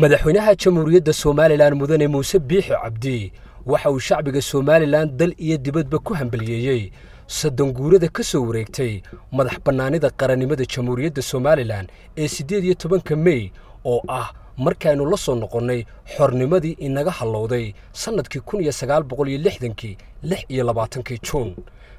madaxweynaha jamhuuriyadda somalilan mudane muuse biixi cabdi waxa uu shacbiga somalilan dal iyo dibadba ku hambaliyeeyey soddon guurada ka soo wareegtay madax bannaanida qarannimada jamhuuriyadda somalilan ee siddeed iyo tobanka mey oo ah markaaynu la soo noqonnay xornimadii inaga hallowday sannadkii kun iyo sagaal boqol iyo lixdankii lix iyo labaatankii juun.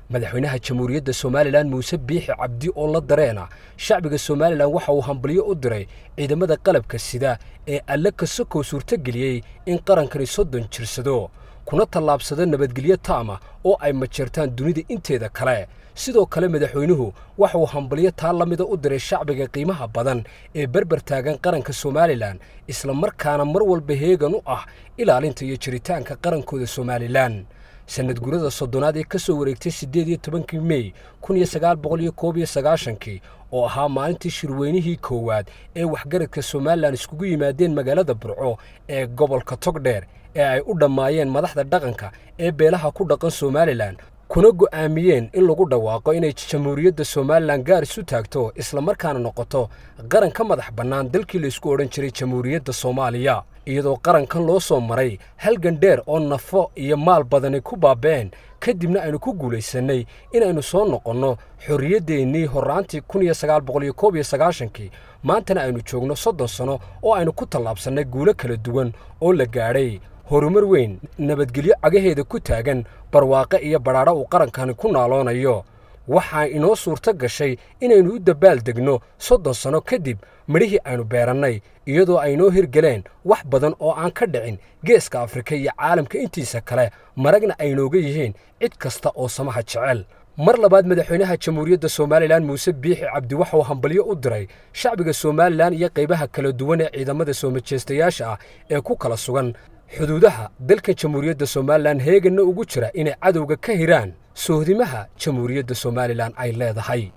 Madaxweynaha jamhuuriyadda somalilan muuse biixi cabdi oo la dareena shacbiga somalilan waxa uu hambalyo u diray ciidamada qalabka sida ee alle kasokow suurtogeliyey in qarankani soddon jirsado kuna tallaabsado nabadgelyo taama oo ay majeertaan dunida inteeda kale. Sidoo kale madaxweynuhu waxa uu hambalyo taa la mida u diray shacbiga qiimaha badan ee berber taagan qaranka somalilan isla markaana mar walba heegan u ah ilaalinta iyo jiritaanka qarankooda somalilan sanad gurada soddonaad ee ka soo wareegtay siddeed iyo tobankii mey kun iyo sagaal boqol iyo koob iyo sagaashankii oo ahaa maalintii shirweynihii koowaad ee waxgaradka somalilan iskugu yimaadeen magaalada burco ee gobolka togdheer ee ay u dhammaayeen madaxda dhaqanka ee beelaha ku dhaqan somalilan kuna go'aamiyeen in lagu dhawaaqo inay jamhuuriyadda somalilan gaar isu taagto islamarkaana noqoto qaran ka madax bannaan dalkii laysku odhan jiray jamhuuriyadda soomaaliya. Iyadoo qarankan loo soo maray halgan dheer oo nafo iyo maal badani ku baaba'een kadibna aynu ku guulaysannay inaynu soo noqonno xorriyaddeenii horraantii kun iyo sagaal maantana aynu joogno soddon sanno oo aynu ku tallaabsannay guulo kala duwan oo la gaadhay horumar weyn nabadgelyo cagaheeda ku taagan barwaaqe iyo badhaadho uu qarankani ku naaloonayo waxaa inoo suurto gashay inaynu u dabbaal degno soddon sanno kadib midhihii aynu beerannay iyadoo aynoo hirgeleen wax badan oo aan ka dhicin geeska afrika iyo caalamka intiisa kale maragna aynooga yihiin cid kasta oo samaha jecel. Mar labaad madaxweynaha jamhuuriyadda somalilan muuse biixi cabdi waxa uu hambalyo u diray shacbiga somalilan iyo qaybaha kala duwan ee ciidamada soo majeystayaasha ah ee ku kala sugan xuduudaha dalka jamhuuriyadda somalilan heeganna ugu jira inay cadowga ka hiraan soohdimaha jamhuuriyadda somalilan ay leedahay